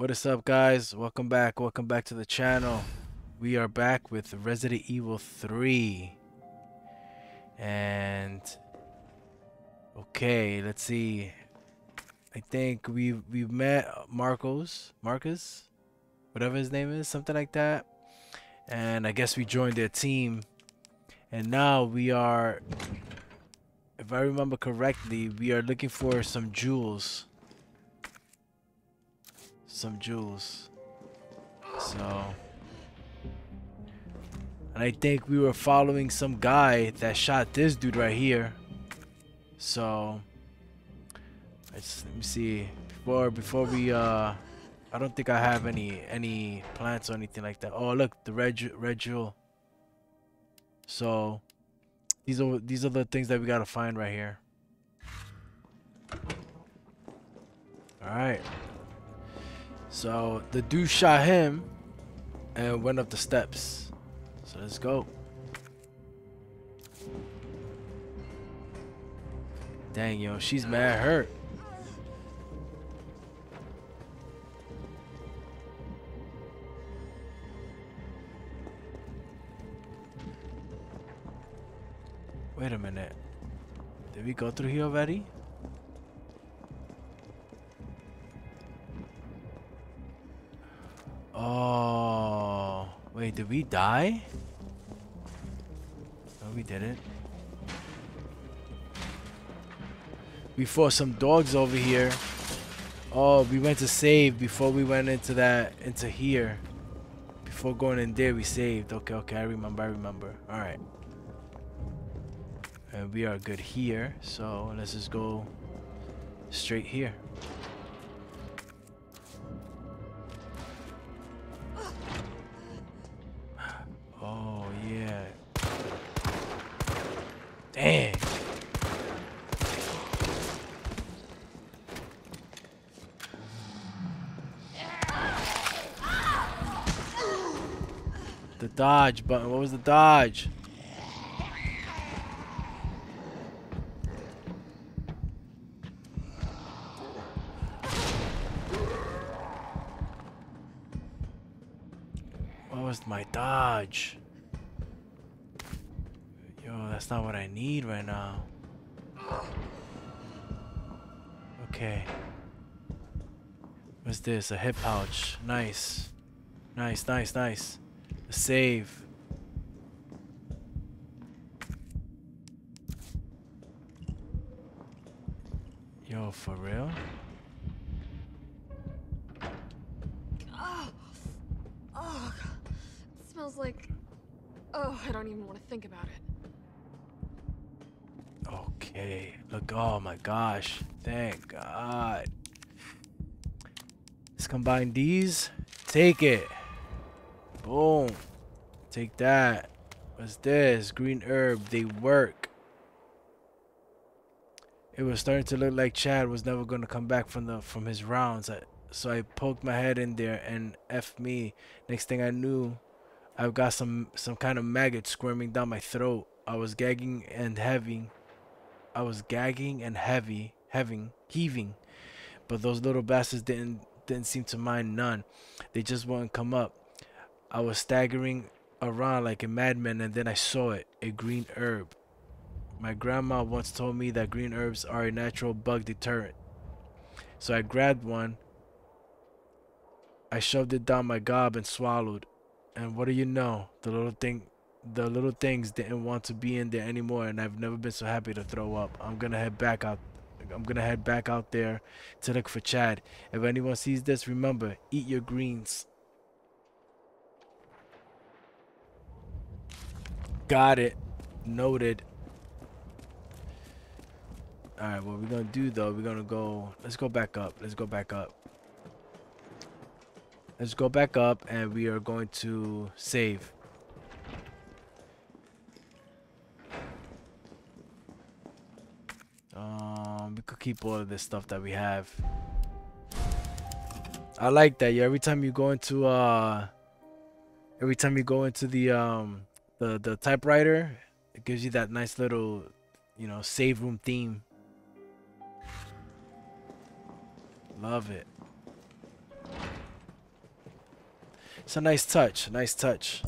What is up guys? Welcome back. Welcome back to the channel. We are back with Resident Evil 3. And okay, let's see. I think we've we've met Marcos, Marcus, whatever his name is, something like that. And I guess we joined their team. And now we are if I remember correctly, we are looking for some jewels some jewels. So... And I think we were following some guy that shot this dude right here. So... Let's, let me see. Before, before we, uh... I don't think I have any any plants or anything like that. Oh, look, the red red jewel. So, these are these are the things that we gotta find right here. All right. So the dude shot him and went up the steps. So let's go. Dang, yo, she's mad hurt. Wait a minute. Did we go through here already? Oh, wait, did we die? No, we didn't. We fought some dogs over here. Oh, we went to save before we went into that, into here. Before going in there, we saved. Okay, okay, I remember, I remember. Alright. And we are good here, so let's just go straight here. Oh, Dang. The dodge button. What was the dodge? This? A hip pouch. Nice. Nice, nice, nice. A save. Yo, for real? Oh, oh, it smells like... Oh, I don't even want to think about it. Okay, look, oh my gosh. Thank God. Combine these. Take it. Boom. Take that. What's this? Green herb. They work. It was starting to look like Chad was never going to come back from the from his rounds. I, so I poked my head in there and F me. Next thing I knew, I've got some some kind of maggot squirming down my throat. I was gagging and having I was gagging and heavy, having, heaving, but those little bastards didn't didn't seem to mind none. They just wouldn't come up. I was staggering around like a madman, and then I saw it, a green herb. My grandma once told me that green herbs are a natural bug deterrent. So I grabbed one. I shoved it down my gob and swallowed. And what do you know? The little thing the little things didn't want to be in there anymore and I've never been so happy to throw up. I'm gonna head back out I'm gonna head back out there to look for Chad. If anyone sees this, remember, eat your greens. Got it. Noted. Alright, what we're gonna do though, we're gonna go let's go back up. Let's go back up. Let's go back up and we are going to save. Um, we could keep all of this stuff that we have. I like that. Yeah, every time you go into uh, every time you go into the um, the the typewriter, it gives you that nice little, you know, save room theme. Love it. It's a nice touch. Nice touch.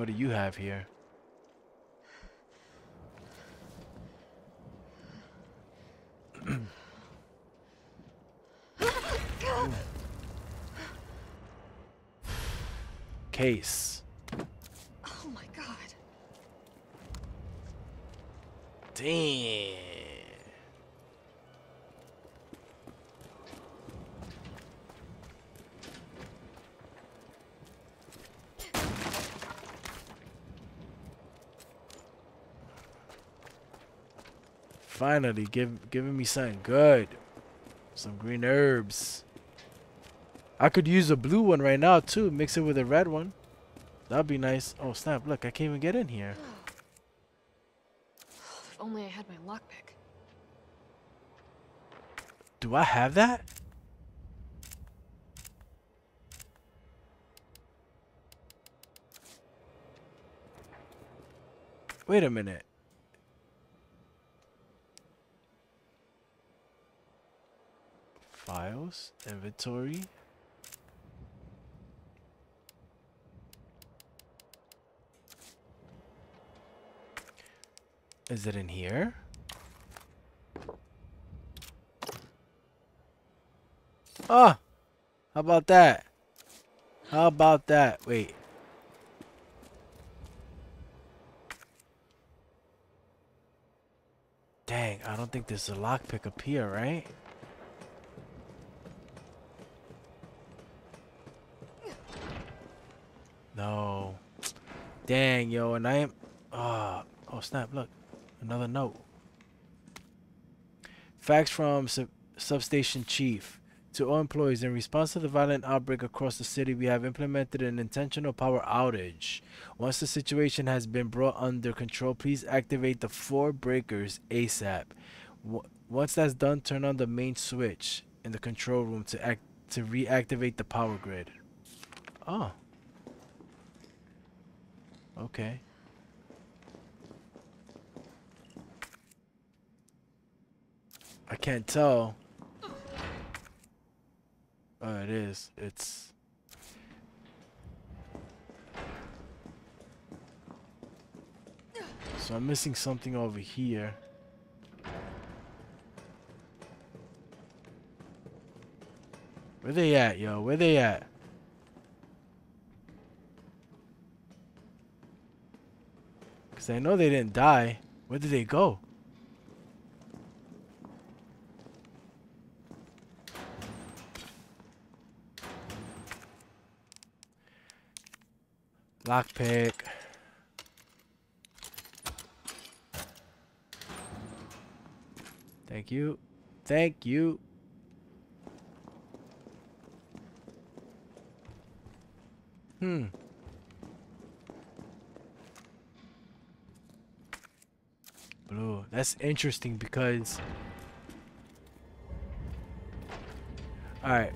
What do you have here? Case. Oh my god. Damn. Finally, give giving me something good. Some green herbs. I could use a blue one right now too. Mix it with a red one. That'd be nice. Oh snap! Look, I can't even get in here. Oh, if only I had my lockpick. Do I have that? Wait a minute. Files, inventory. Is it in here? Oh, how about that? How about that? Wait. Dang, I don't think there's a lockpick up here, right? No. Dang, yo, and I am... Oh, oh snap, look. Another note. Fax from sub Substation Chief. To all employees, in response to the violent outbreak across the city, we have implemented an intentional power outage. Once the situation has been brought under control, please activate the four breakers ASAP. W once that's done, turn on the main switch in the control room to act to reactivate the power grid. Oh. Okay. I can't tell. Oh, it is. It's. So I'm missing something over here. Where they at, yo? Where they at? I know they didn't die. Where did they go? Lockpick. Thank you. Thank you. Hmm. That's interesting because... Alright.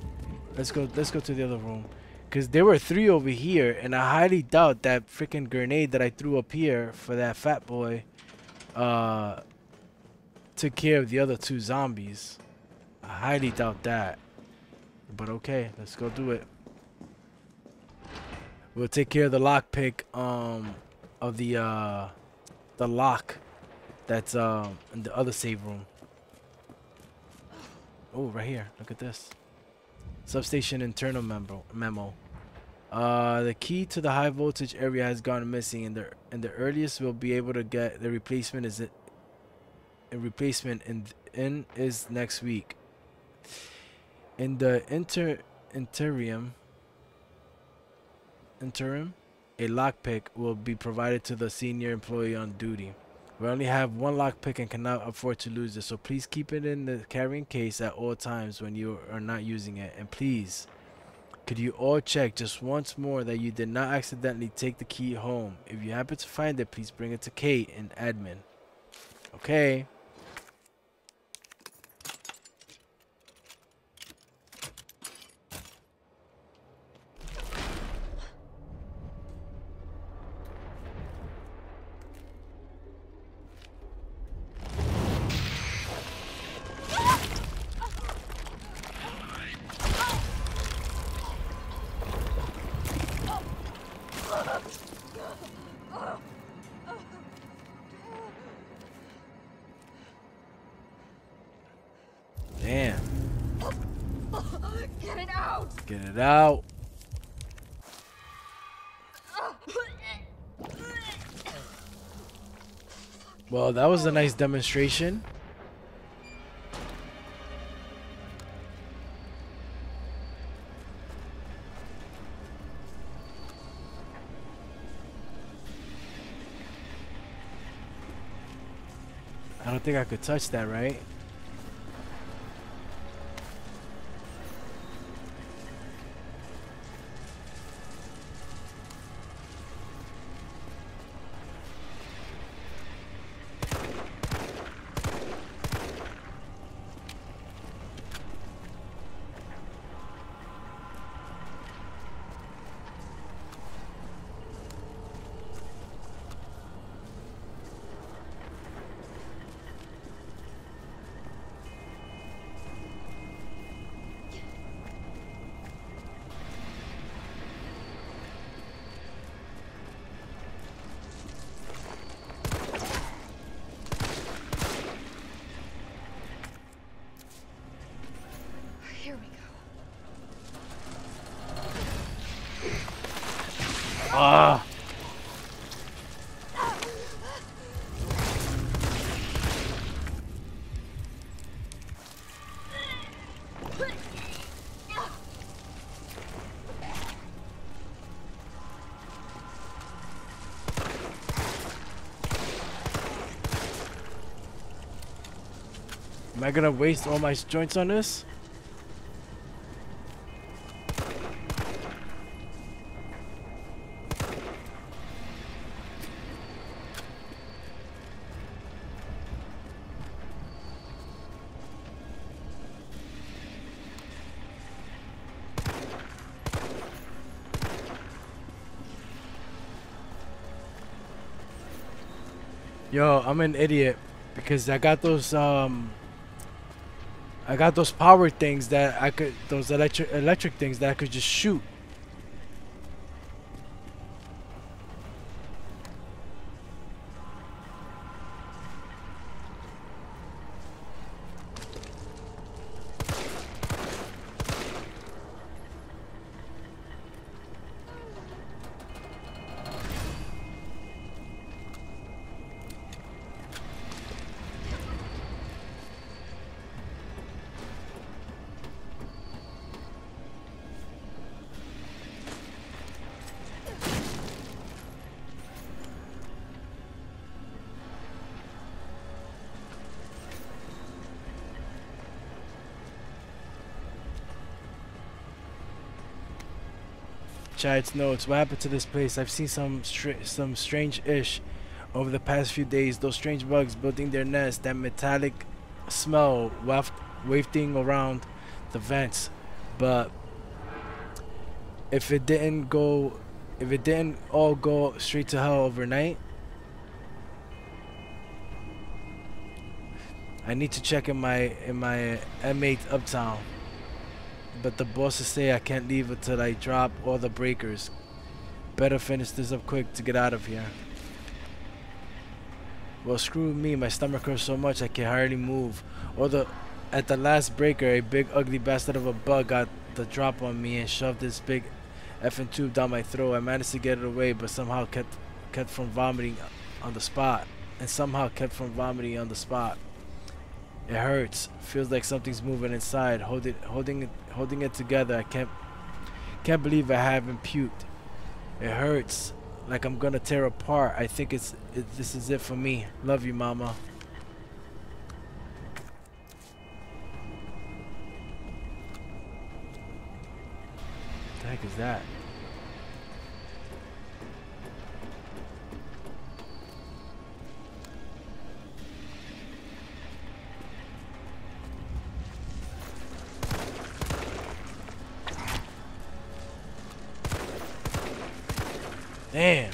Let's go let's go to the other room. Because there were three over here, and I highly doubt that freaking grenade that I threw up here for that fat boy uh, took care of the other two zombies. I highly doubt that. But okay, let's go do it. We'll take care of the lockpick um, of the uh, the lock that's um, in the other save room. Oh, right here. Look at this. Substation internal memo. memo. Uh, the key to the high voltage area has gone missing, and the and the earliest we'll be able to get the replacement is it. A replacement in in is next week. In the inter interim. Interim, a lockpick will be provided to the senior employee on duty. We only have one lockpick and cannot afford to lose it, so please keep it in the carrying case at all times when you are not using it. And please, could you all check just once more that you did not accidentally take the key home? If you happen to find it, please bring it to Kate and admin. Okay. It out. Well, that was a nice demonstration. I don't think I could touch that, right? I gonna waste all my joints on this? Yo, I'm an idiot because I got those um I got those power things that I could those electric electric things that I could just shoot. Chad's notes. What happened to this place? I've seen some str- some strange ish over the past few days. Those strange bugs building their nest. That metallic smell waft- wafting around the vents. But if it didn't go, if it didn't all go straight to hell overnight, I need to check in my in my M8 uptown but the bosses say I can't leave until I drop all the breakers. Better finish this up quick to get out of here. Well, screw me, my stomach hurts so much I can hardly move. Or the, at the last breaker, a big ugly bastard of a bug got the drop on me and shoved this big effing tube down my throat. I managed to get it away, but somehow kept kept from vomiting on the spot, and somehow kept from vomiting on the spot. It hurts. Feels like something's moving inside. Hold it, holding it, holding it together. I can't, can't believe I haven't puked. It hurts. Like I'm gonna tear apart. I think it's, it, this is it for me. Love you, mama. What the heck is that? Damn.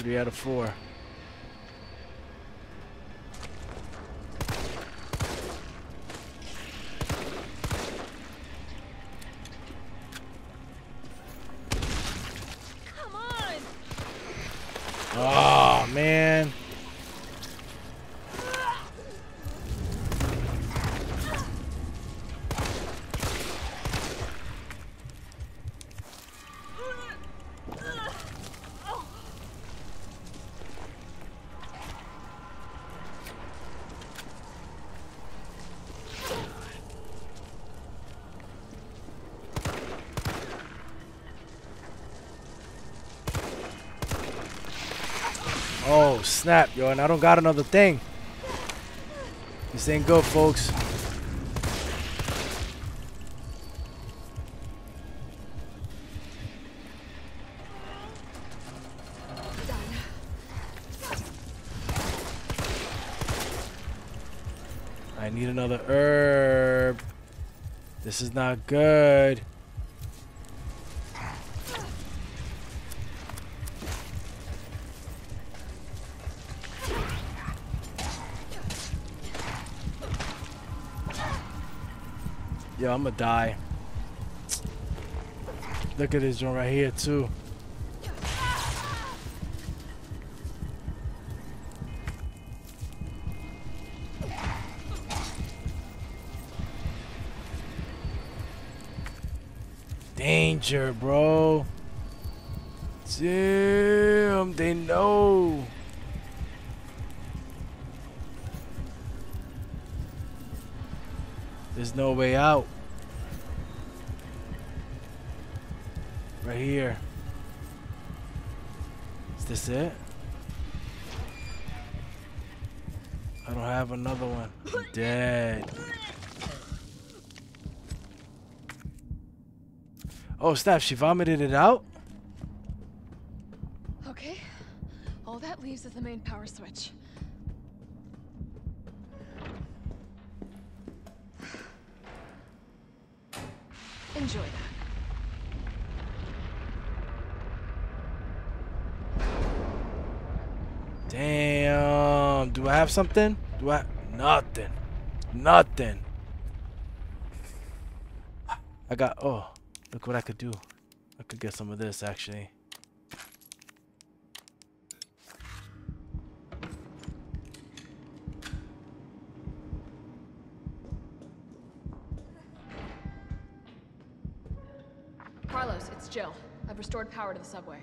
Three out of four. Snap, yo, and I don't got another thing. This ain't good, folks. I need another herb. This is not good. Yo, I'm gonna die. Look at this one right here too. Danger, bro. Damn, they know. There's no way out. Right here. Is this it? I don't have another one. I'm dead. Oh, snap. She vomited it out? Okay. All that leaves is the main power switch. Enjoy that. Damn. Do I have something? Do I? Nothing. Nothing. I got. Oh, look what I could do. I could get some of this actually. Power to the subway.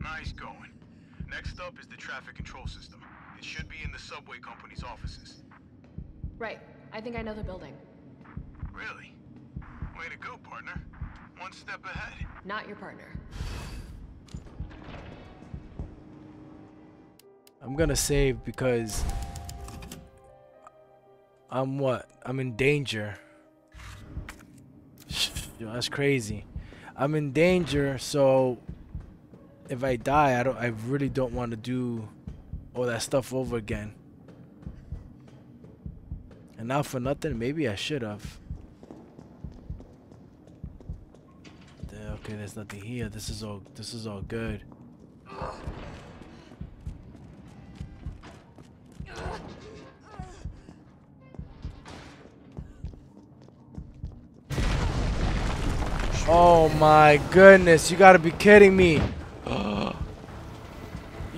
Nice going. Next up is the traffic control system. It should be in the subway company's offices. Right. I think I know the building. Really? Way to go, partner. One step ahead. Not your partner. I'm gonna save because I'm what? I'm in danger. Yo, that's crazy. I'm in danger, so if I die, I don't. I really don't want to do all that stuff over again. And now for nothing, maybe I should have. Okay, there's nothing here. This is all. This is all good. Oh my goodness, you gotta be kidding me. you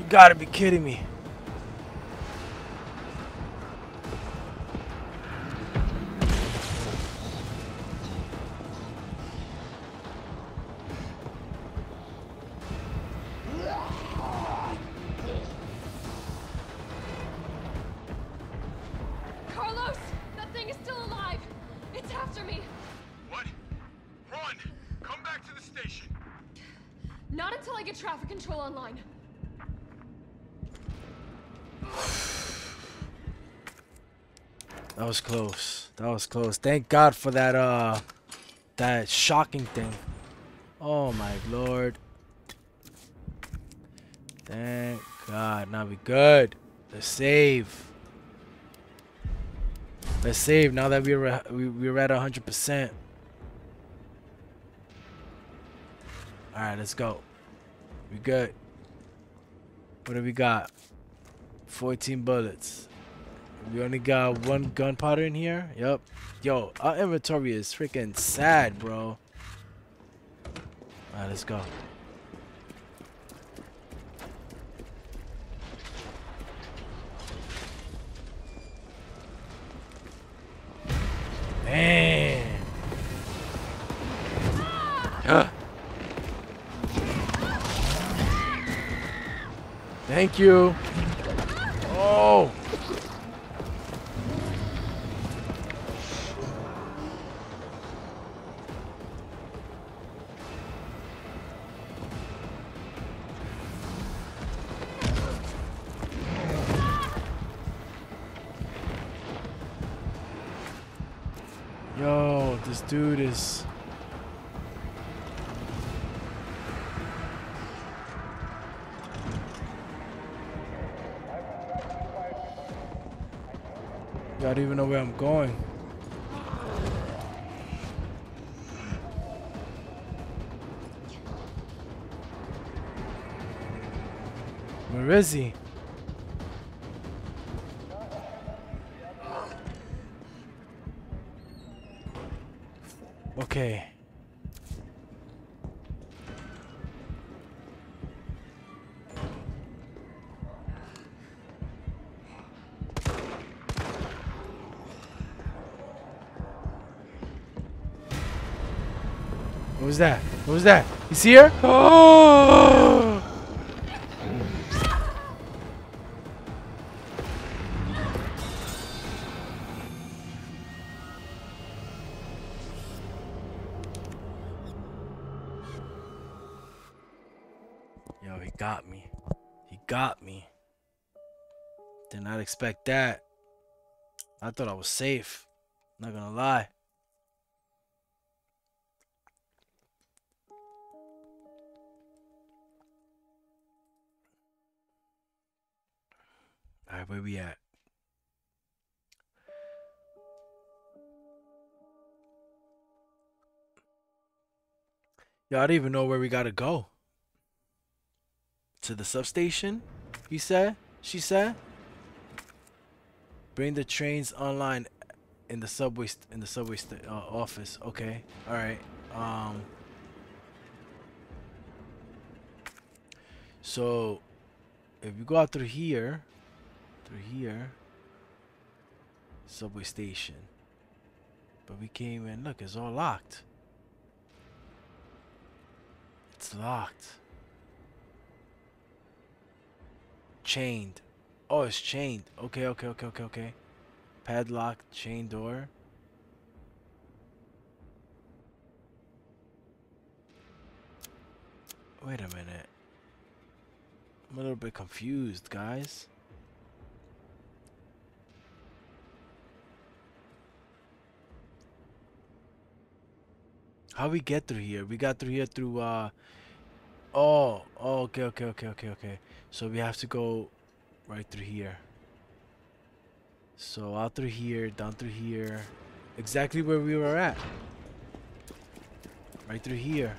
gotta be kidding me. Close. Thank God for that uh that shocking thing. Oh my lord. Thank God. Now we good. Let's save. Let's save now that we're we, we're at 100%. All right, let's go. We good. What do we got? 14 bullets. We only got one gunpowder in here. Yep. Yo, our inventory is freaking sad, bro. Alright, let's go. Man. Ah. Thank you. Oh. Dude is. I don't even know where I'm going. Where is he? Okay. What was that? What was that? He's here? Oh! Expect that. I thought I was safe. Not gonna lie. Alright, where we at? Yo, I don't even know where we gotta go. To the substation? He said? She said? Bring the trains online in the subway in the subway uh, office. Okay. All right. Um So if we go out through here, through here, subway station. But we came in, look, it's all locked. It's locked. Chained. Oh, it's chained. Okay, okay, okay, okay, okay. Padlock, chain door. Wait a minute. I'm a little bit confused, guys. How we get through here? We got through here through uh Oh, oh okay, okay, okay, okay, okay. So we have to go right through here. So out through here, down through here. Exactly where we were at. Right through here.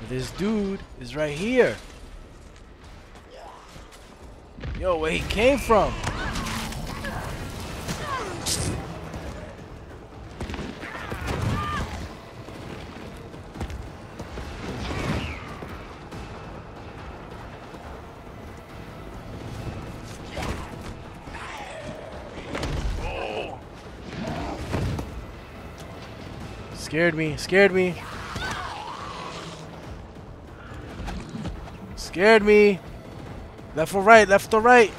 But this dude is right here. Yo, where he came from? Scared me, scared me. Scared me. Left or right, left or right.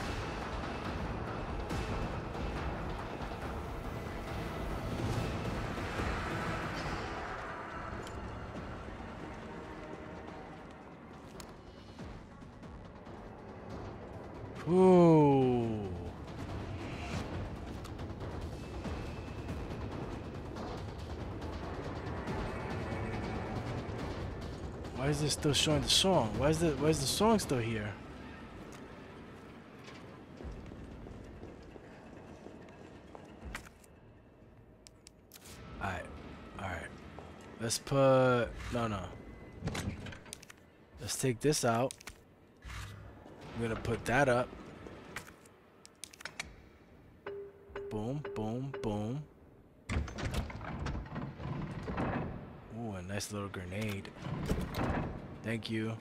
Still showing the song? Why is the why is the song still here? Alright. Alright. Let's put no no. Let's take this out. I'm gonna put that up. Boom, boom, boom. Ooh, a nice little grenade. Thank you.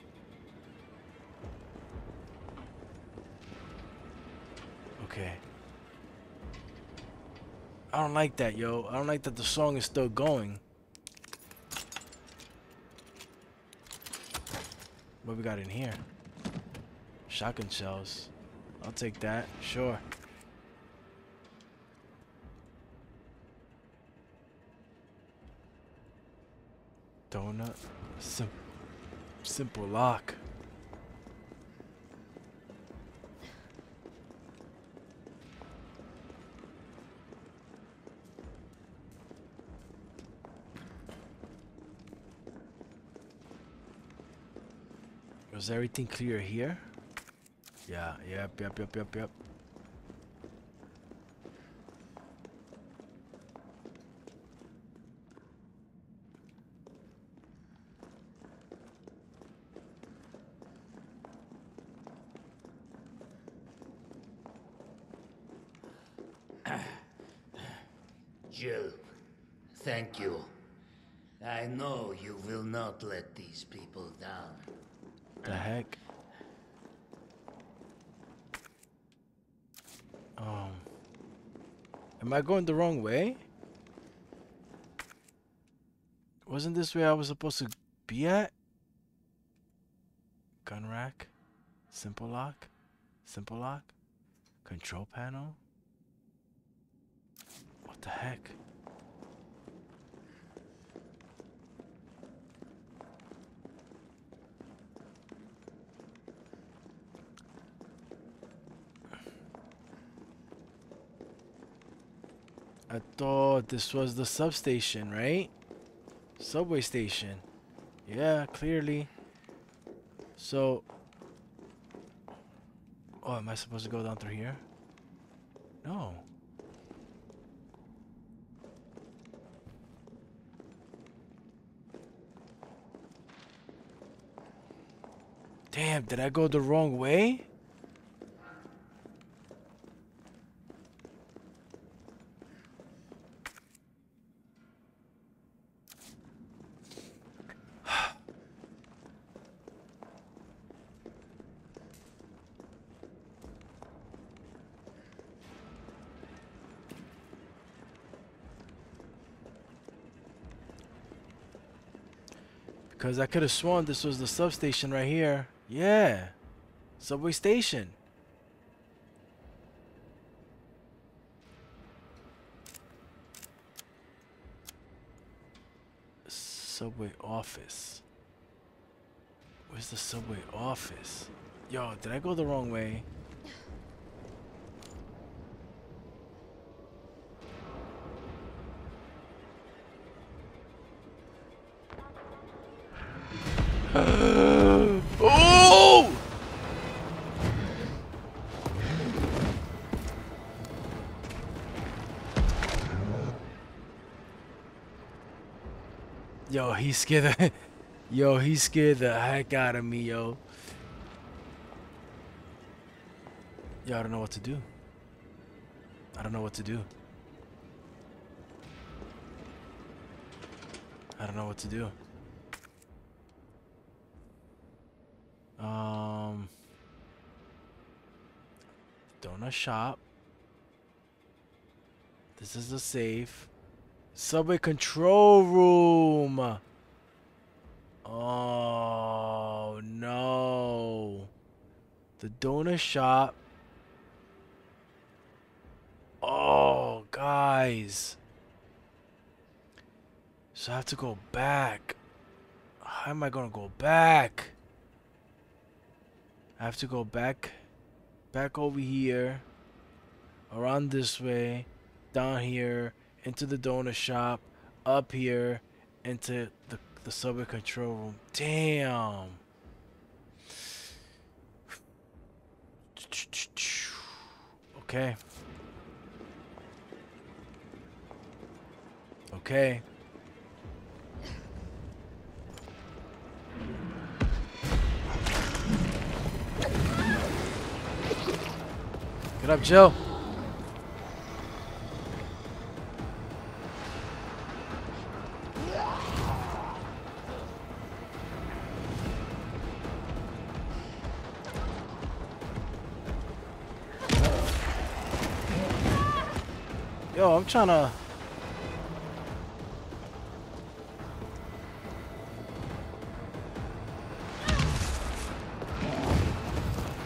Okay. I don't like that, yo. I don't like that the song is still going. What we got in here? Shotgun shells. I'll take that. Sure. Donut. Sim simple lock. Was everything clear here? Yeah, yep, yep, yep, yep, yep. Jill, thank you. I know you will not let these people down. The heck? Um. Am I going the wrong way? Wasn't this where I was supposed to be at? Gun rack? Simple lock? Simple lock? Control panel? What the heck? I thought this was the substation, right? Subway station. Yeah, clearly. So... Oh, am I supposed to go down through here? No. Damn, did I go the wrong way? Because I could have sworn this was the substation right here. Yeah. Subway station. Subway office. Where's the subway office? Yo, did I go the wrong way? He scared the Yo, he scared the heck out of me, yo. Yo, I don't know what to do. I don't know what to do. I don't know what to do. Um, donut shop. This is the safe. Subway control room. Oh no. The donut shop. Oh, guys. So I have to go back. How am I gonna go back? I have to go back, back over here, around this way, down here, into the donut shop, up here, into the, the subway control room. Damn. Okay. Okay. Get up, Jill? I'm trying to.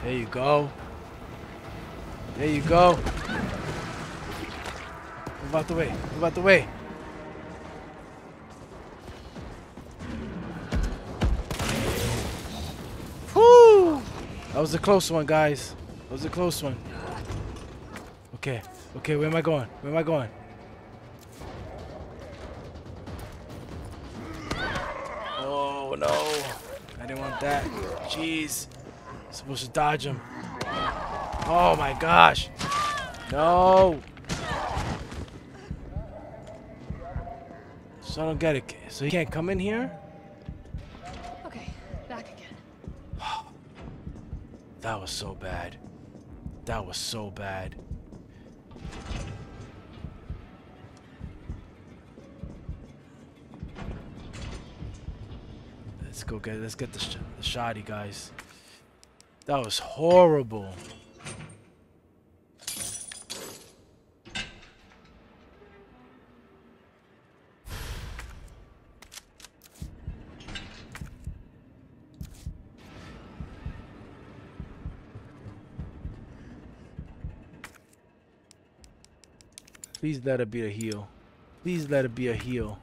There you go. There you go. Move out the way. Move out the way. Whoo! That was a close one, guys. That was a close one. Okay. Okay, where am I going? Where am I going? Oh no. I didn't want that. Jeez. Supposed to dodge him. Oh my gosh. No. So I don't get it. So he can't come in here? Okay, back again. That was so bad. That was so bad. Okay, let's get the, sh the shoddy, guys. That was horrible. Please let it be a heal. Please let it be a heal.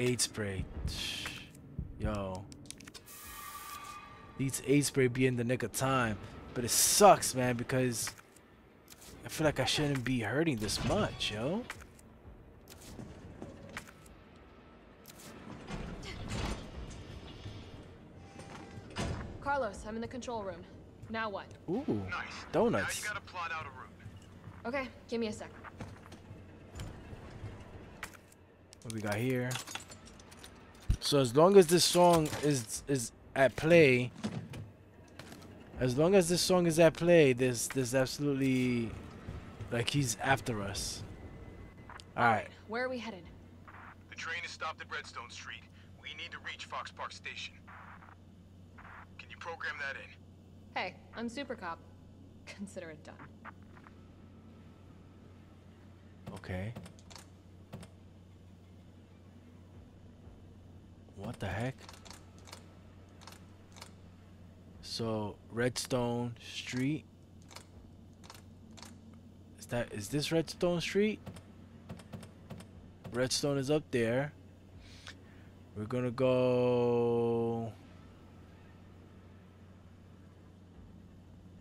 Aid spray. Yo. Needs aid spray be in the nick of time. But it sucks, man, because I feel like I shouldn't be hurting this much, yo. Carlos, I'm in the control room. Now what? Ooh, nice. donuts. Okay, give me a sec. What we got here? So as long as this song is is at play, as long as this song is at play, there's there's absolutely like he's after us. All right. Where are we headed? The train is stopped at Redstone Street. We need to reach Fox Park Station. Can you program that in? Hey, I'm Super Cop. Consider it done. Okay. What the heck? So Redstone Street. Is that is this Redstone Street? Redstone is up there. We're gonna go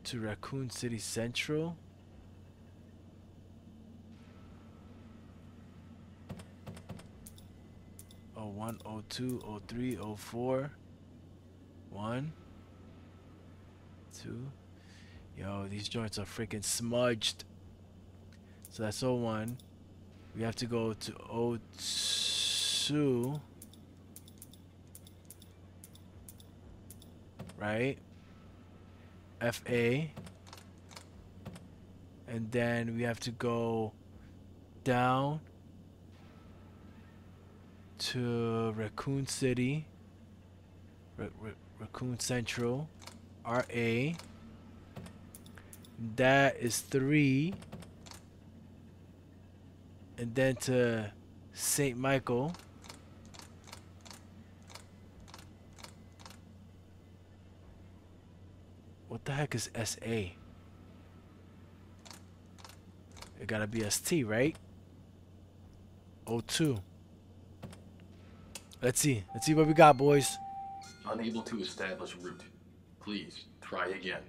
to Raccoon City Central. One, oh two, oh three, oh four. One. Two. Yo, these joints are freaking smudged. So that's O one. We have to go to O two. Right? FA. And then we have to go down to Raccoon City, Ra- Ra- Raccoon Central, RA. That is three. And then to St. Michael. What the heck is SA? It gotta be ST, right? O2. Let's see. Let's see what we got, boys. Unable to establish route. Please try again.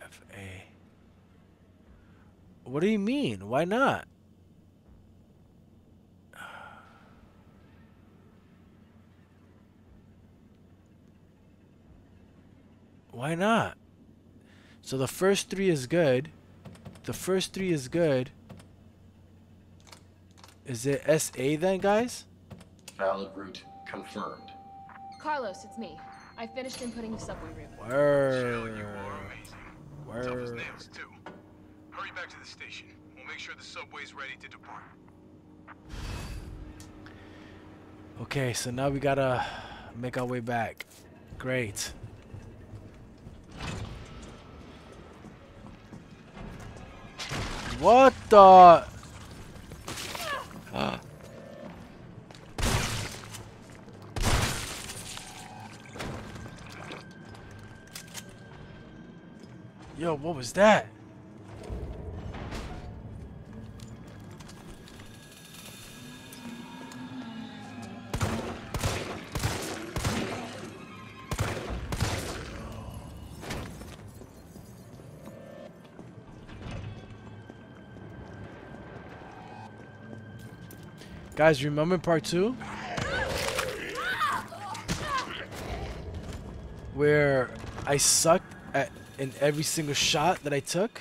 FA. What do you mean? Why not? Why not? So the first three is good. The first three is good. Is it SA then, guys? Valid route confirmed. Carlos, it's me. I finished inputting the subway route. Jill, you are amazing. Tough as Word. nails, too. Hurry back to the station. We'll make sure the subway's ready to depart. Okay, so now we gotta make our way back. Great. What the? Yo, what was that? Guys, remember part two? Where I sucked at in every single shot that I took?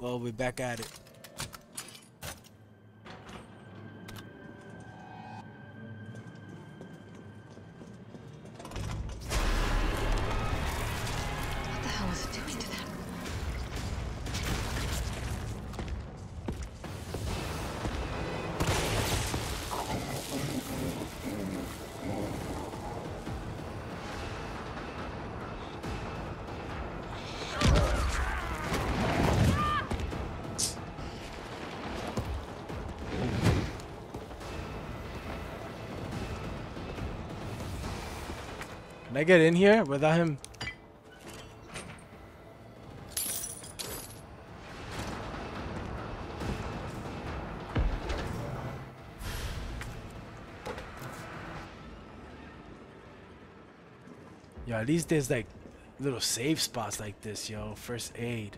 Well, we're back at it. Get in here without him? Yo, at least there's like little safe spots like this, yo. First aid.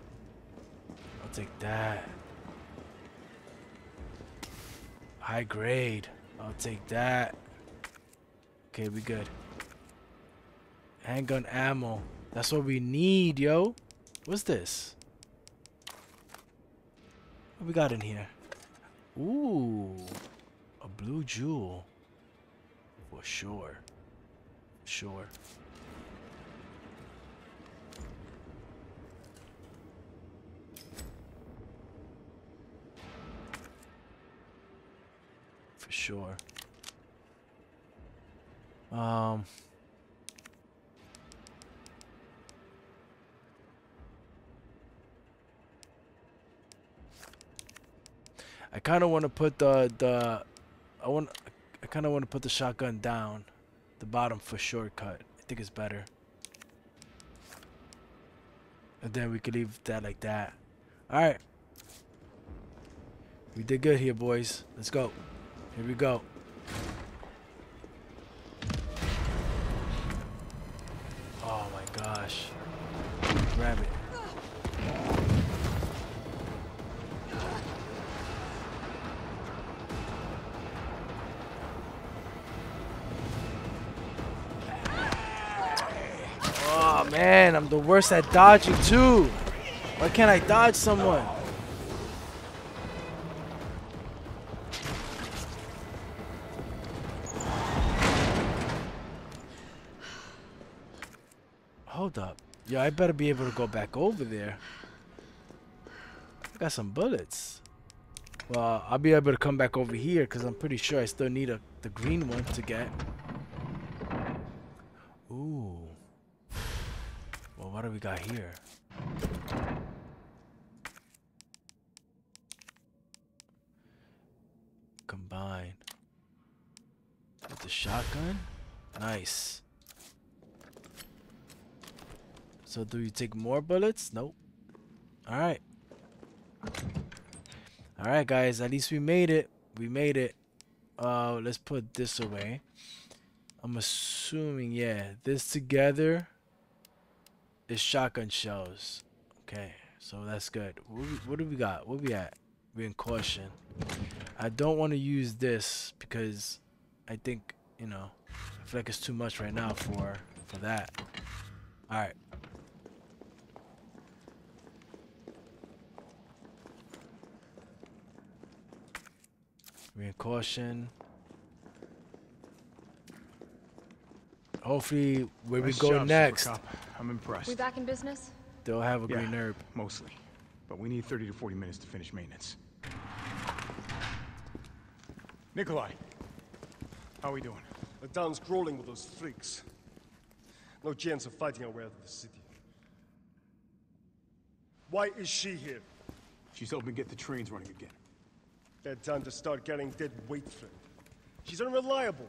I'll take that. High grade. I'll take that. Okay, we good. Handgun ammo. That's what we need, yo. What's this? What we got in here? Ooh. A blue jewel. For sure. For sure. For sure. Um kind of want to put the the I want I kind of want to put the shotgun down, the bottom for shortcut. I think it's better. And then we could leave that like that. All right. We did good here, boys. Let's go. Here we go. Oh my gosh. Grab it. Man, I'm the worst at dodging too. Why can't I dodge someone? Hold up. Yo, I better be able to go back over there. I got some bullets. Well, I'll be able to come back over here because I'm pretty sure I still need a, the green one to get. Ooh. Well, what do we got here? Combine. With the shotgun? Nice. So do you take more bullets? Nope. Alright. Alright guys, at least we made it. We made it. Uh let's put this away. I'm assuming yeah, this together is shotgun shells. Okay, so that's good. What, do we got? What we at? We in caution. I don't want to use this because I think, you know, I feel like it's too much right now for, for that. Alright. We in caution. Hopefully, where we go job, next, Cop. I'm impressed. We back in business? they'll have a Yeah. green herb. Mostly. But we need 30 to 40 minutes to finish maintenance. Nikolai. How are we doing? The town's crawling with those freaks. No chance of fighting our way out of the city. Why is she here? She's helping get the trains running again. Bad time to start getting dead weight, friend. She's unreliable.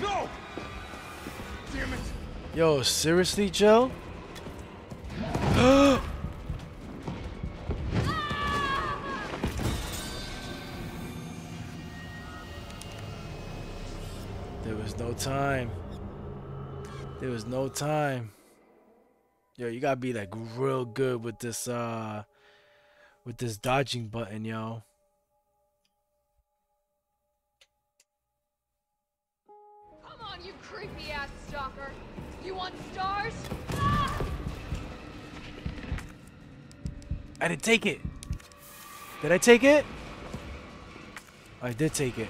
No! Damn it! Yo, seriously, Joe? there was no time. There was no time. Yo, you gotta be like real good with this uh with this dodging button, yo. Want stars? Ah! I didn't take it. Did I take it? I did take it.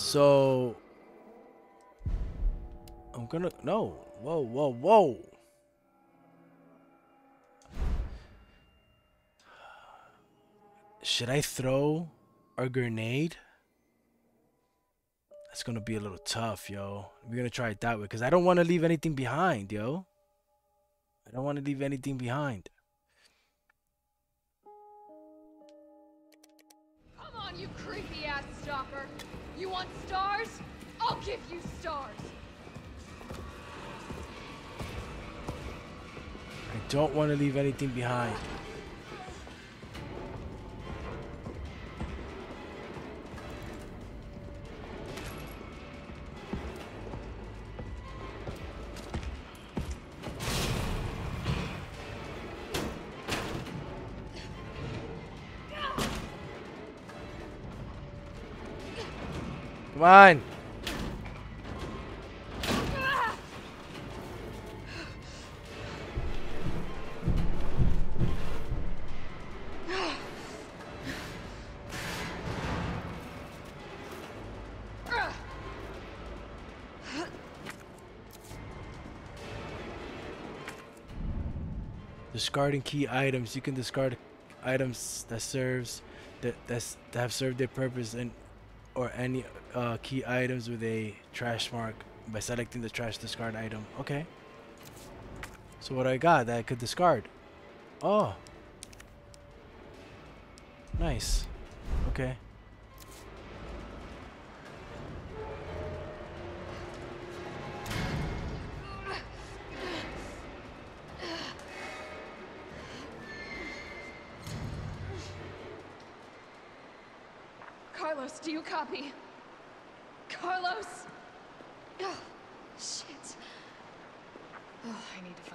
So I'm gonna no. Whoa, whoa, whoa. Should I throw a grenade? That's gonna be a little tough, yo. We're gonna try it that way because I don't want to leave anything behind, yo. I don't want to leave anything behind. Come on, you creepy. You want stars? I'll give you stars. I don't want to leave anything behind. Come on. Discarding key items. You can discard items that serves that that's, that have served their purpose and or any uh, key items with a trash mark by selecting the trash discard item. Okay. So what I got that I could discard. Oh. Nice. Okay.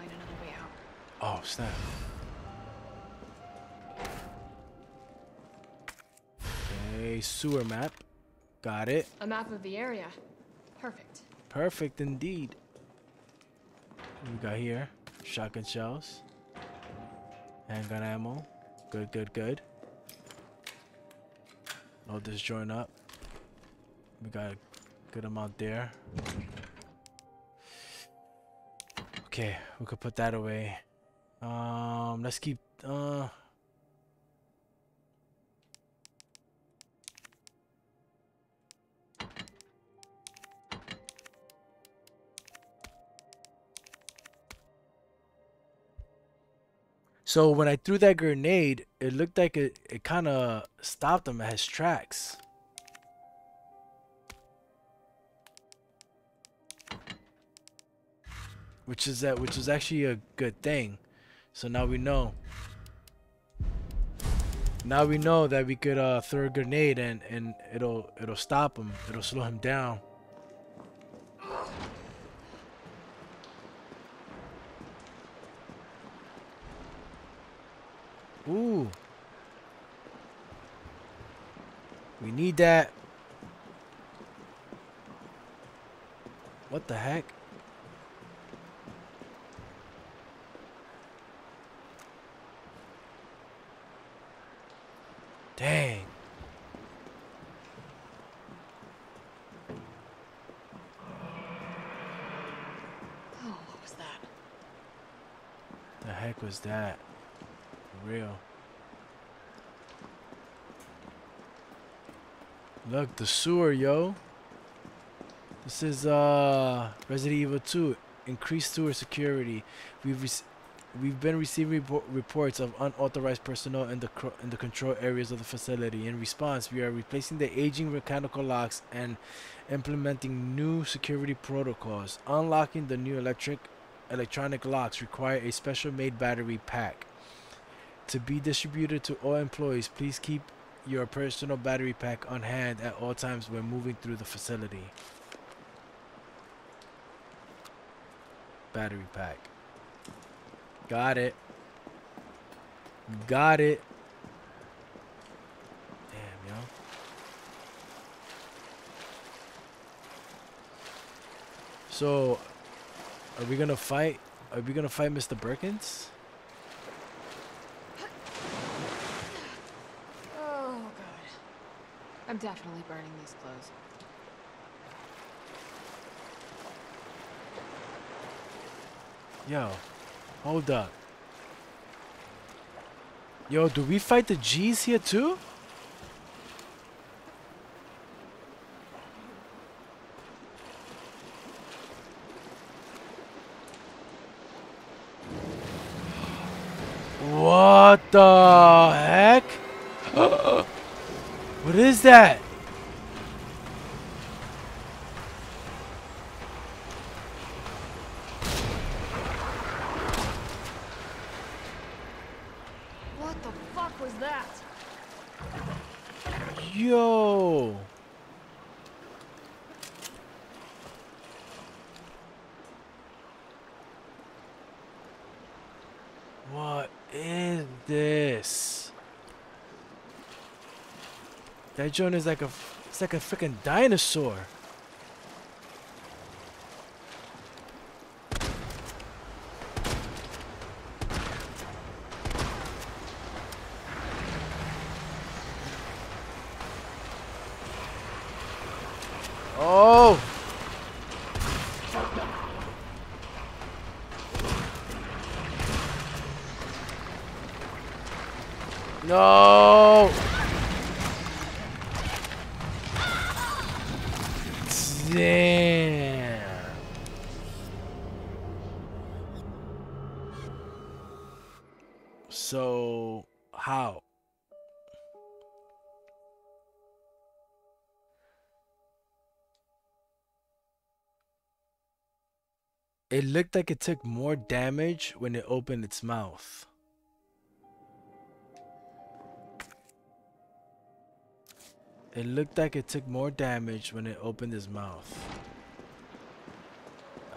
Find another way out. Oh snap. Okay, sewer map. Got it. A map of the area. Perfect. Perfect indeed. What we got here? Shotgun shells. Handgun ammo. Good, good, good. Load this joint up. We got a good amount there. Okay, we could put that away. Um, let's keep. Uh, So when I threw that grenade, it looked like it, it kind of stopped him at his tracks. Which is that which is actually a good thing. So now we know. Now we know that we could uh, throw a grenade and, and it'll it'll stop him. It'll slow him down. Ooh. We need that. What the heck? Dang. Oh, what was that? The heck was that? For real. Look, the sewer, yo. This is uh Resident Evil 2. Increased sewer security. We've we've been receiving repo- reports of unauthorized personnel in the cr- in the control areas of the facility. In response, we are replacing the aging mechanical locks and implementing new security protocols. Unlocking the new electric electronic locks require a special made battery pack. To be distributed to all employees, please keep your personal battery pack on hand at all times when moving through the facility. Battery pack. Got it. Got it. Damn, yo. So, are we gonna fight? Are we gonna fight Mr. Birkins? Oh, God. I'm definitely burning these clothes. Yo, hold up. Yo, do we fight the G's here too? What the heck? what is that? What the fuck was that? Yo. What is this? That joint is like a, it's like a freaking dinosaur. Oh! No! Damn. So, how? It looked like it took more damage when it opened its mouth. It looked like it took more damage when it opened its mouth.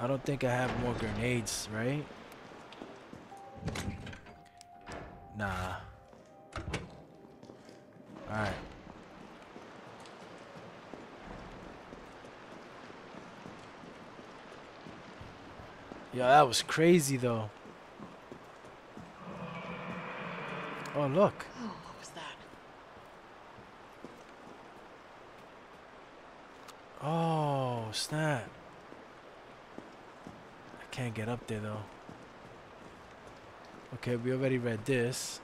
I don't think I have more grenades, right? Nah. Alright. Yeah, that was crazy though. Oh, look. Oh. Oh, snap. I can't get up there though. Okay, we already read this.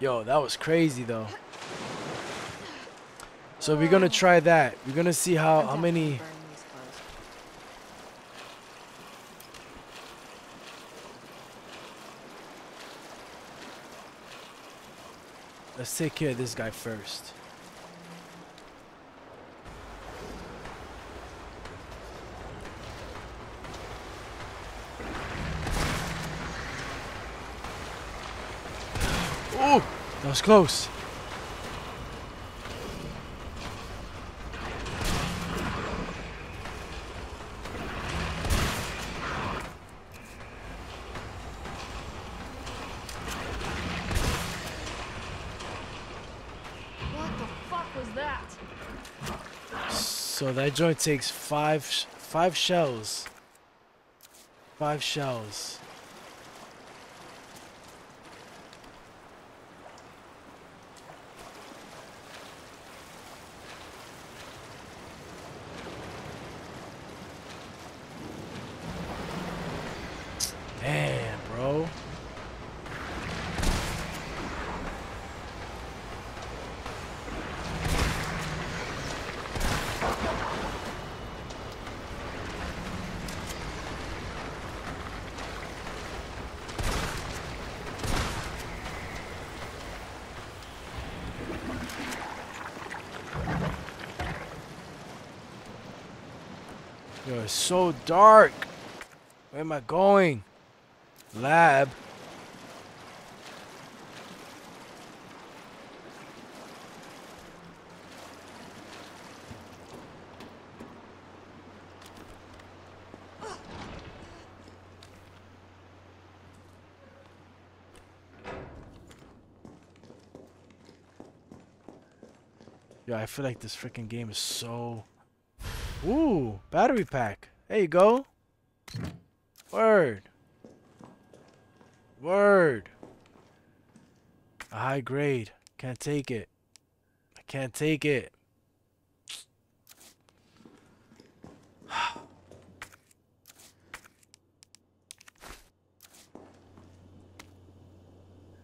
Yo, that was crazy though. So we're gonna try that. We're gonna see how how many. burning these clothes. Let's take care of this guy first. Oh, that was close. What the fuck was that? So that joint takes five five shells. Five shells. Damn, bro. It's so dark. Where am I going? Lab. Yo, I feel like this freaking game is so. Ooh, battery pack. There you go. Word. Word. A high grade. Can't take it. I can't take it.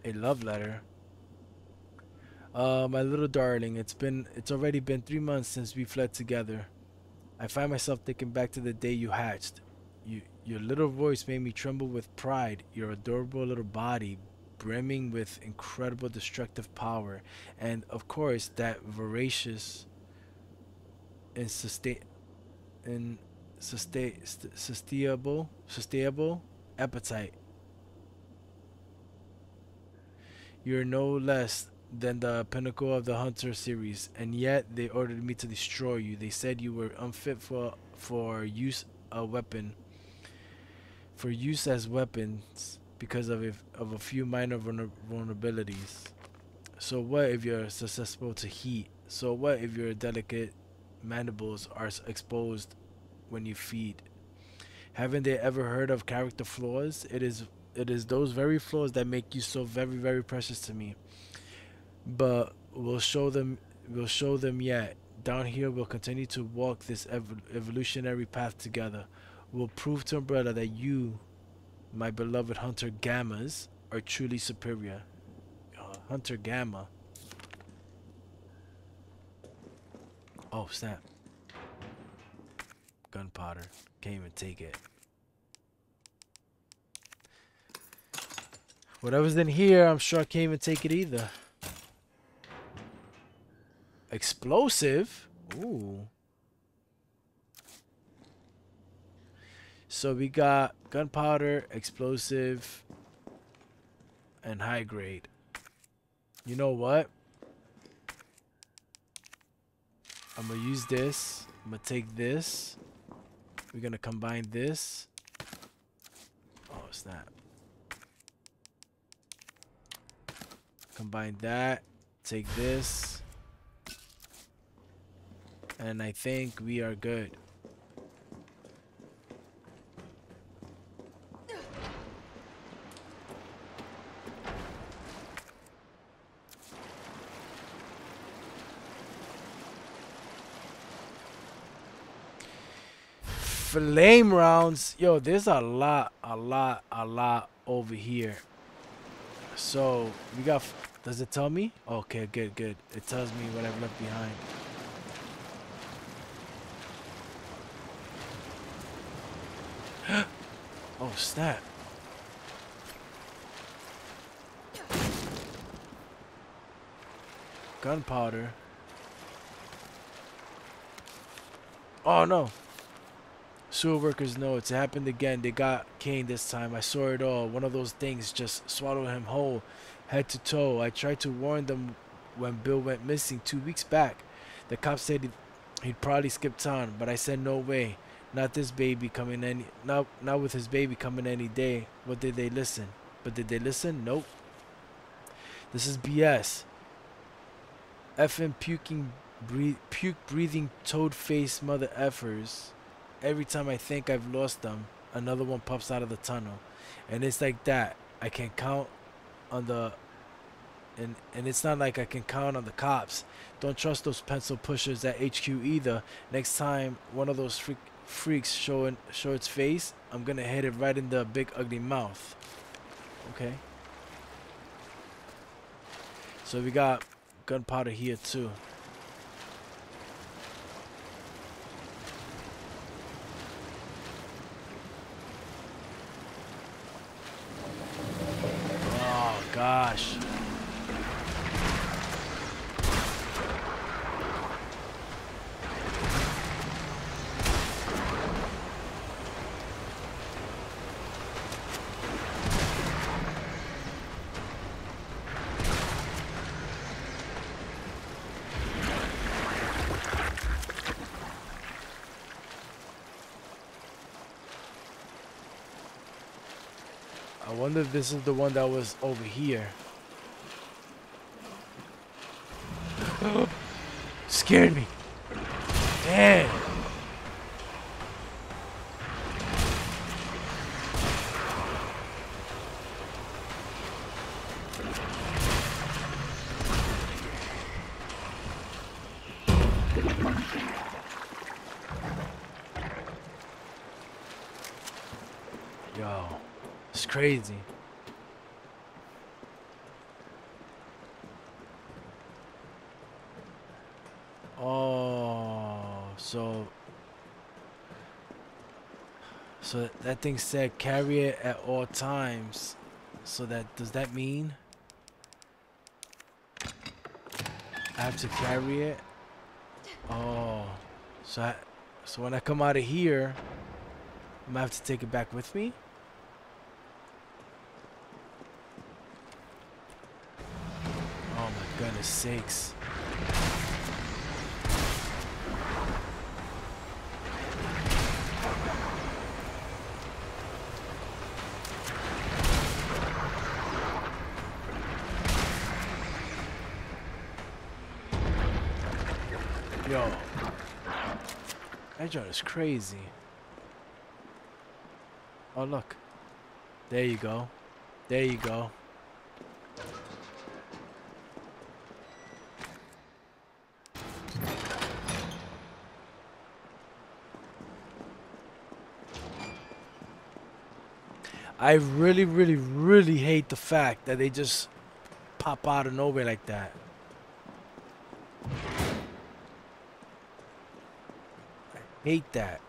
A love letter. Uh, my little darling, it's been it's already been three months since we fled together. I find myself thinking back to the day you hatched. You, your little voice made me tremble with pride. Your adorable little body, brimming with incredible destructive power, and of course that voracious and sustain and sustain st- sustainable sustainable appetite. You're no less than the pinnacle of the Hunter series, and yet they ordered me to destroy you. They said you were unfit for for use a weapon, for use as weapons because of a, of a few minor vulner- vulnerabilities. So what if you're susceptible to heat? So what if your delicate mandibles are exposed when you feed? Haven't they ever heard of character flaws? It is it is those very flaws that make you so very very precious to me but we'll show them we'll show them yet. Down here we'll continue to walk this ev- evolutionary path together. We'll prove to umbrella that you my beloved hunter gammas are truly superior. Uh, hunter gamma. Oh snap. Gunpowder. Can't even take it. Whatever's in here i'm sure i can't even take it either Explosive? Ooh. So we got gunpowder, explosive, and high grade. You know what? I'm gonna use this. I'm gonna take this. We're gonna combine this. Oh snap. Combine that. Take this. And I think we are good. Flame rounds. Yo, there's a lot, a lot, a lot over here. So, we got... Does it tell me? Okay, good, good. It tells me what I've left behind. Oh snap! Gunpowder. Oh no. Sewer workers know it's happened again. They got Kane this time. I saw it all. One of those things just swallowed him whole, head to toe. I tried to warn them when Bill went missing two weeks back. The cops said he'd, he'd probably skip town, but I said no way. Not this baby coming any not not with his baby coming any day. What did they listen? But did they listen? Nope. This is BS. effing puking breathe, puke breathing toad faced mother effers. Every time I think I've lost them, another one pops out of the tunnel. And it's like that. I can count on the and and it's not like I can count on the cops. Don't trust those pencil pushers at HQ either. Next time one of those freak, freaks show show its face, I'm gonna hit it right in the big ugly mouth. Okay. So we got gunpowder here too. Oh gosh. If this is the one that was over here. Scared me. Damn. Yo, it's crazy. Oh, so so that thing said carry it at all times. So that does that mean I have to carry it? Oh, so I, so when I come out of here, I'm gonna have to take it back with me. Oh my goodness sakes. Yo. That joint is crazy. Oh look. There you go. There you go. I really, really, really hate the fact that they just pop out of nowhere like that. I hate that.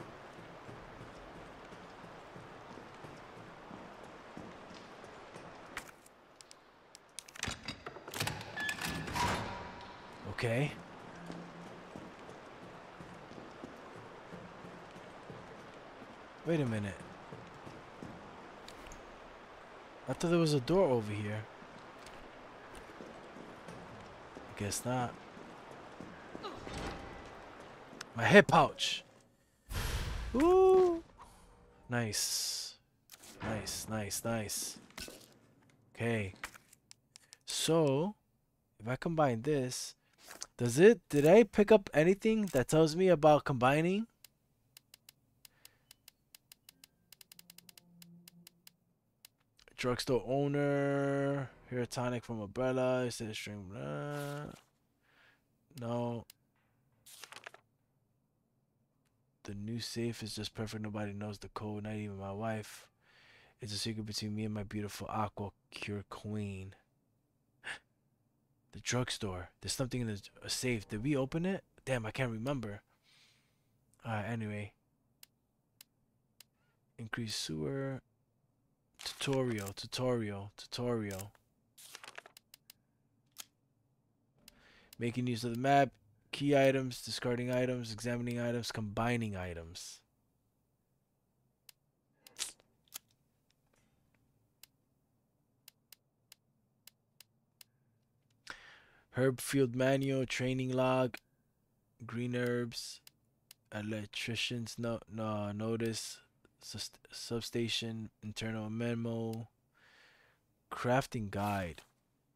Okay. Wait a minute. I thought there was a door over here. Guess not. My hip pouch. Ooh. Nice. Nice, nice, nice. Okay. So, if I combine this, does it, did I pick up anything that tells me about combining? Drugstore owner, hair tonic from Umbrella, instead of string, blah. Uh, no. The new safe is just perfect. Nobody knows the code, not even my wife. It's a secret between me and my beautiful aqua cure queen. The drugstore. There's something in the a safe. Did we open it? Damn, I can't remember. Alright, anyway. Increase sewer. Tutorial, tutorial, tutorial. Making use of the map. Key items, discarding items, examining items, combining items. Herb field manual, training log, green herbs, electrician's no, no notice, substation, internal memo, crafting guide.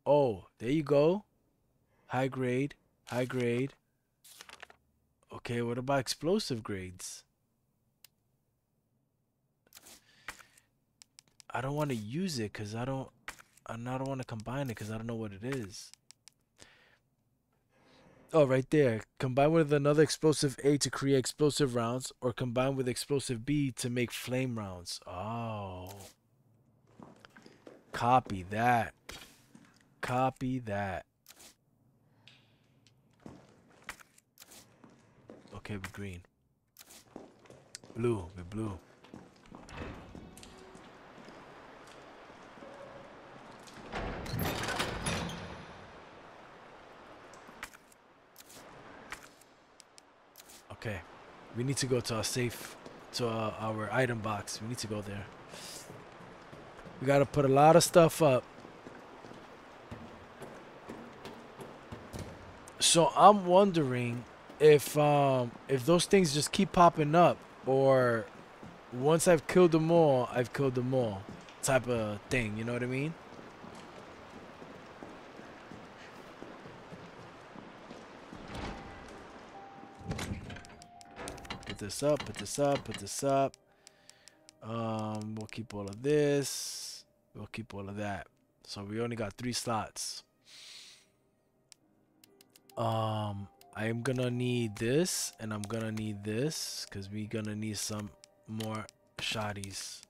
Oh, there you go. High grade, high grade. Okay, what about explosive grades? I don't want to use it because I don't. I don't want to combine it because I don't know what it is. Oh, right there. Combine with another explosive A to create explosive rounds, or combine with explosive B to make flame rounds. Oh. Copy that. Copy that. Okay, we're green. Blue, we're blue. Okay. We need to go to our safe, to our, our item box. We need to go there. We gotta put a lot of stuff up. So I'm wondering if um if those things just keep popping up or once I've killed them all, I've killed them all type of thing, you know what I mean? This up, put this up, put this up. Um, we'll keep all of this. We'll keep all of that. So we only got three slots. Um, I am gonna need this, and I'm gonna need this, cause we gonna need some more shotties.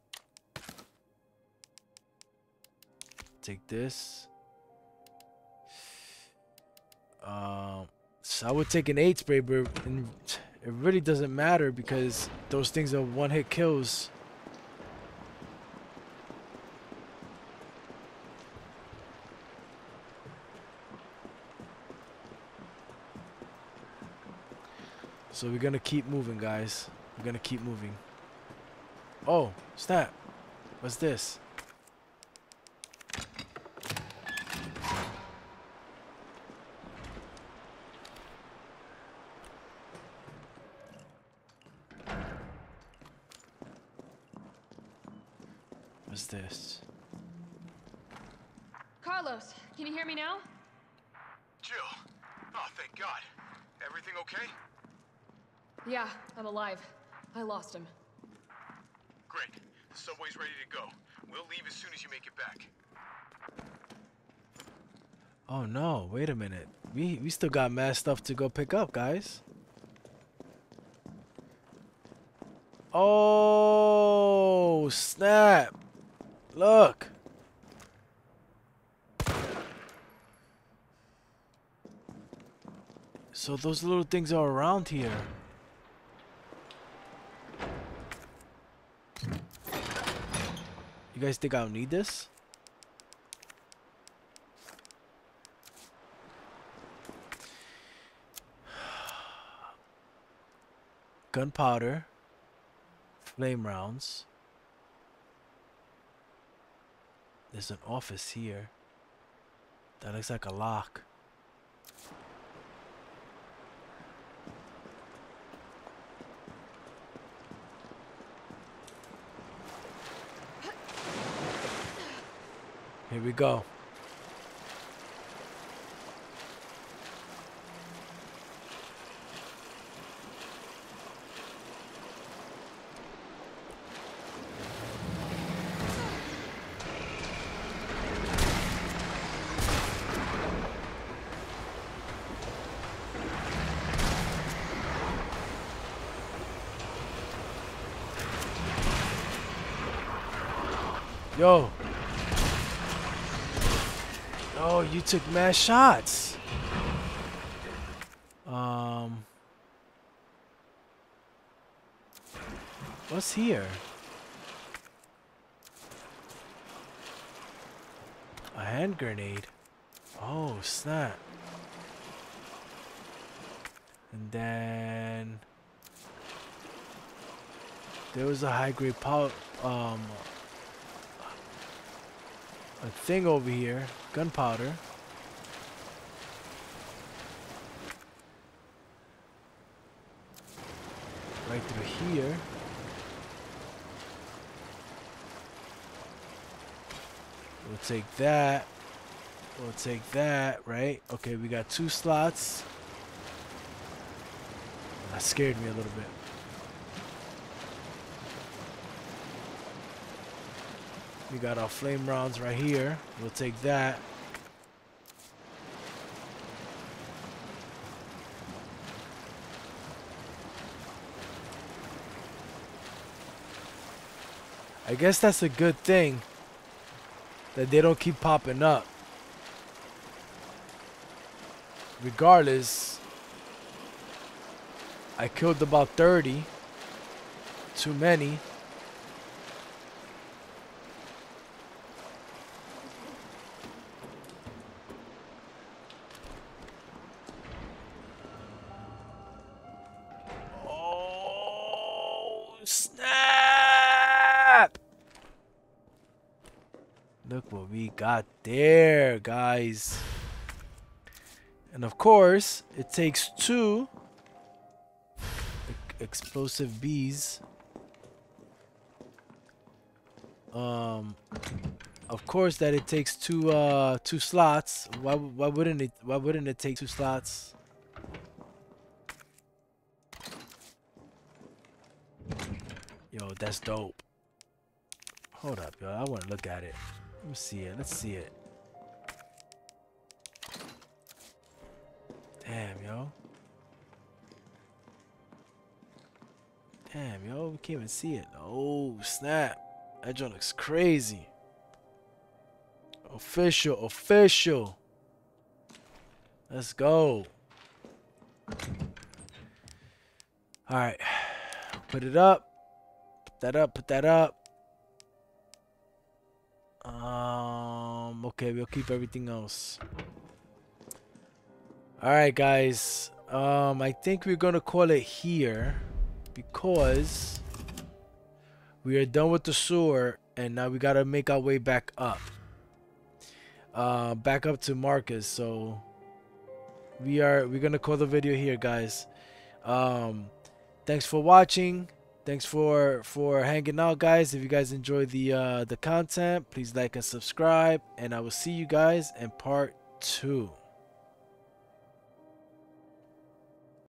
Take this. Um, so I would take an eight spray, but it really doesn't matter because those things are one hit kills. So we're gonna keep moving, guys. We're gonna keep moving. Oh, snap. What's this? What's this? Carlos, can you hear me now? Jill. Oh, thank God. Everything okay? Yeah, I'm alive. I lost him. Great. The subway's ready to go. We'll leave as soon as you make it back. Oh no, wait a minute. We we still got mad stuff to go pick up, guys. Oh, snap. Look. So those little things are around here. You guys think I'll need this? gunpowder, flame rounds. There's an office here. That looks like a lock. Here we go. Took mad shots. Um. What's here? A hand grenade. Oh, snap. And then there was a high grade power um a thing over here, gunpowder. Right through here. We'll take that. We'll take that, right? Okay, we got two slots. That scared me a little bit. We got our flame rounds right here. We'll take that. I guess that's a good thing that they don't keep popping up. Regardless, I killed about 30. Too many. Got there, guys. And of course, it takes two explosive B's. Um, of course that it takes two uh two slots. Why why wouldn't it why wouldn't it take two slots? Yo, that's dope. Hold up, yo. I want to look at it. Let me see it. Let's see it. Damn, yo. Damn, yo. We can't even see it. Oh, snap. That joint looks crazy. Official, official. Let's go. Alright. Put it up. Put that up, put that up. Um, okay, we'll keep everything else. Alright, guys. Um, I think we're gonna call it here because we are done with the sewer and now we gotta make our way back up. Uh, back up to Marcus. So we are we're gonna call the video here, guys. Um, thanks for watching. Thanks for for hanging out, guys. If you guys enjoy the uh, the content, please like and subscribe, and I will see you guys in part two.